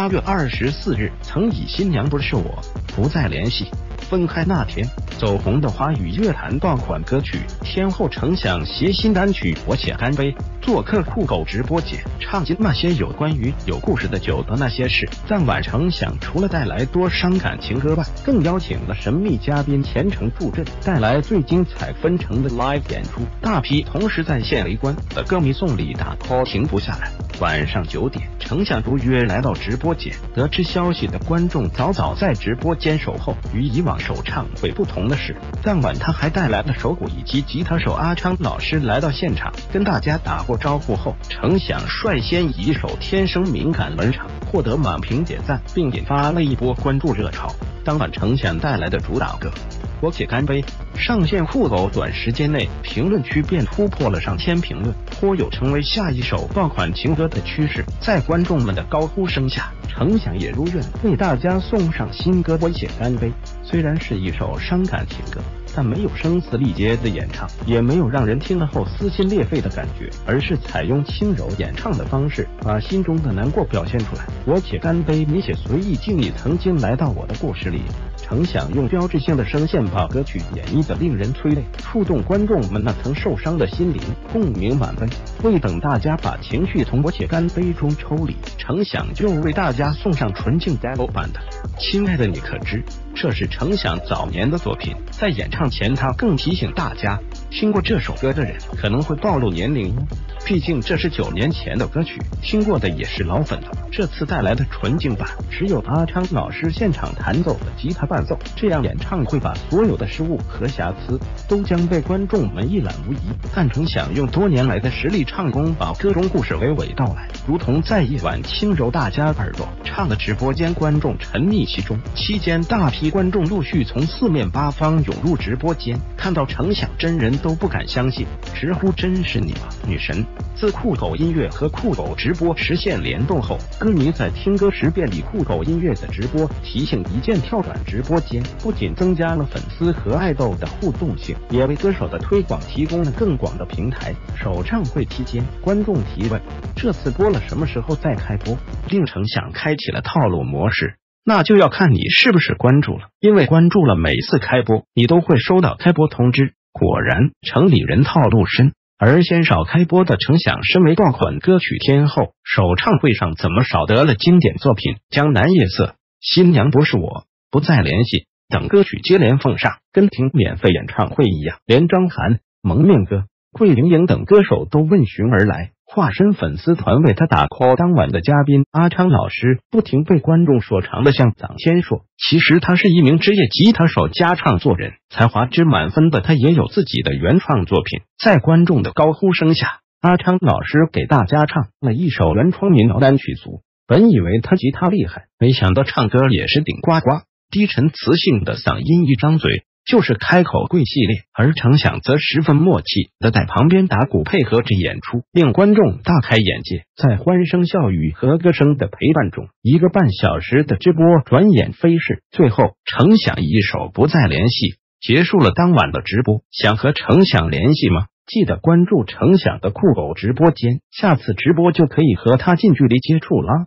八月二十四日，曾以“新娘不是我，不再联系”分开那天走红的华语乐坛爆款歌曲天后程响携新单曲《我且干杯》做客酷狗直播间，唱尽那些有关于有故事的酒的那些事。当晚，成想除了带来多伤感情歌外，更邀请了神秘嘉宾虔诚助阵，带来最精彩纷呈的 live 演出。大批同时在线围观的歌迷送礼打 call 停不下来。晚上九点，程响如约来到直播间，得知消息的观众早早在直播间守候。与以往首唱会不同的是，当晚他还带来了手鼓以及吉他手阿昌老师来到现场，跟大家打过招呼后，程响率先以一首《天生敏感》冷场，获得满屏点赞，并引发了一波关注热潮。当晚程响带来的主打歌。我且干杯！上线酷狗，短时间内评论区便突破了上千评论，颇有成为下一首爆款情歌的趋势。在观众们的高呼声下，程响也如愿为大家送上新歌《我且干杯》。虽然是一首伤感情歌，但没有声嘶力竭的演唱，也没有让人听了后撕心裂肺的感觉，而是采用轻柔演唱的方式，把心中的难过表现出来。我且干杯，你且随意，敬你曾经来到我的故事里。程响用标志性的声线把歌曲演绎的令人催泪，触动观众们那曾受伤的心灵，共鸣满分。未等大家把情绪从我且干杯中抽离，程响就为大家送上纯净 demo 版的《亲爱的你可知》。这是程响早年的作品，在演唱前，他更提醒大家，听过这首歌的人可能会暴露年龄。毕竟这是九年前的歌曲，听过的也是老粉了。这次带来的纯净版，只有阿昌老师现场弹奏的吉他伴奏，这样演唱会把所有的失误和瑕疵都将被观众们一览无遗。但成想用多年来的实力唱功，把歌中故事娓娓道来，如同在夜晚轻柔大家耳朵，唱的直播间观众沉溺其中。期间，大批观众陆续从四面八方涌入直播间，看到成想真人都不敢相信，直呼真是你吗，女神！自酷狗音乐和酷狗直播实现联动后，歌迷在听歌时便以酷狗音乐的直播提醒一键跳转直播间，不仅增加了粉丝和爱豆的互动性，也为歌手的推广提供了更广的平台。首唱会期间，观众提问：这次播了什么时候再开播？令程想开启了套路模式，那就要看你是不是关注了，因为关注了，每次开播你都会收到开播通知。果然，城里人套路深。而鲜少开播的程响，身为爆款歌曲天后，首唱会上怎么少得了经典作品《江南夜色》《新娘不是我》《不再联系》等歌曲接连奉上，跟听免费演唱会一样，连张涵、蒙面哥、桂玲玲等歌手都问询而来。化身粉丝团为他打 call，当晚的嘉宾阿昌老师不停被观众所长的向臧天说，其实他是一名职业吉他手加唱作人，才华之满分的他也有自己的原创作品。在观众的高呼声下，阿昌老师给大家唱了一首原创民谣单曲《组》。本以为他吉他厉害，没想到唱歌也是顶呱呱，低沉磁性的嗓音，一张嘴。就是开口跪系列，而程响则十分默契的在旁边打鼓配合着演出，令观众大开眼界。在欢声笑语和歌声的陪伴中，一个半小时的直播转眼飞逝。最后，程响一首《不再联系》结束了当晚的直播。想和程响联系吗？记得关注程响的酷狗直播间，下次直播就可以和他近距离接触了。